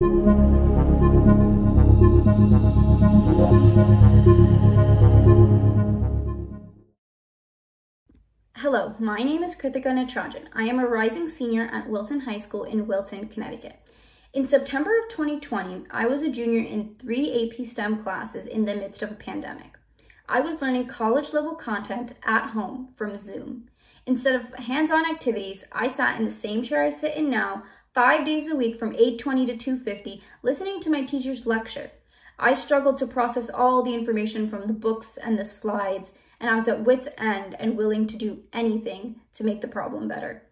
Hello, my name is Krithika Natarajan. I am a rising senior at Wilton High School in Wilton, Connecticut. In September of 2020, I was a junior in three AP STEM classes in the midst of a pandemic. I was learning college level content at home from Zoom. Instead of hands-on activities, I sat in the same chair I sit in now, five days a week from 8.20 to 2.50, listening to my teacher's lecture. I struggled to process all the information from the books and the slides, and I was at wit's end and willing to do anything to make the problem better.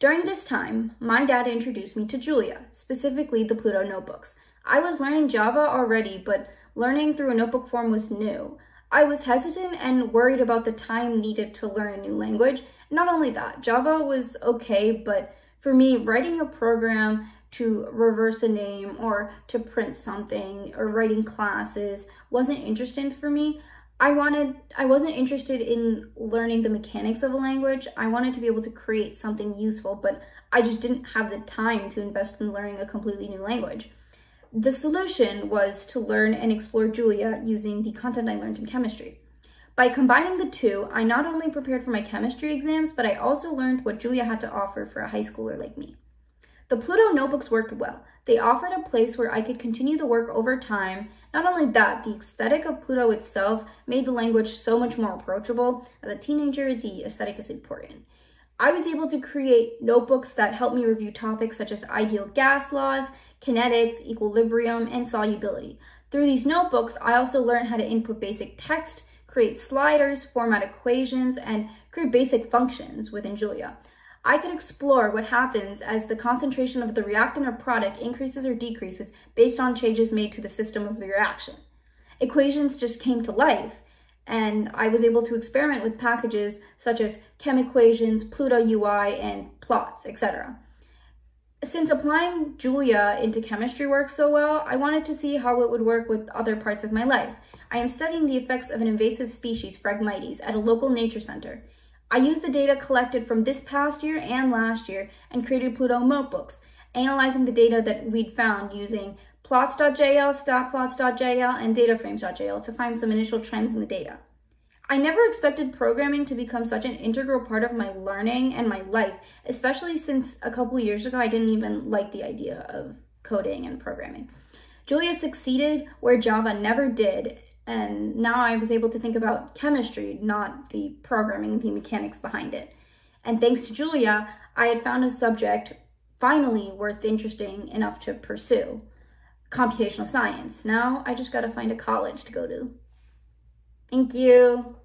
During this time, my dad introduced me to Julia, specifically the Pluto notebooks. I was learning Java already, but learning through a notebook form was new. I was hesitant and worried about the time needed to learn a new language. Not only that, Java was okay, but for me, writing a program to reverse a name or to print something or writing classes wasn't interesting for me. I wanted, I wasn't interested in learning the mechanics of a language. I wanted to be able to create something useful, but I just didn't have the time to invest in learning a completely new language. The solution was to learn and explore Julia using the content I learned in chemistry. By combining the two, I not only prepared for my chemistry exams, but I also learned what Julia had to offer for a high schooler like me. The Pluto notebooks worked well. They offered a place where I could continue the work over time. Not only that, the aesthetic of Pluto itself made the language so much more approachable. As a teenager, the aesthetic is important. I was able to create notebooks that helped me review topics such as ideal gas laws, kinetics, equilibrium, and solubility. Through these notebooks, I also learned how to input basic text, create sliders, format equations, and create basic functions within Julia. I could explore what happens as the concentration of the reactant or product increases or decreases based on changes made to the system of the reaction. Equations just came to life, and I was able to experiment with packages such as ChemEquations, Pluto UI, and plots, etc. Since applying Julia into chemistry works so well, I wanted to see how it would work with other parts of my life. I am studying the effects of an invasive species, Phragmites, at a local nature center. I used the data collected from this past year and last year and created Pluto notebooks, analyzing the data that we'd found using plots.jl, statplots.jl, and dataframes.jl to find some initial trends in the data. I never expected programming to become such an integral part of my learning and my life, especially since a couple years ago I didn't even like the idea of coding and programming. Julia succeeded where Java never did, and now I was able to think about chemistry, not the programming, the mechanics behind it. And thanks to Julia, I had found a subject finally worth interesting enough to pursue computational science. Now I just got to find a college to go to. Thank you.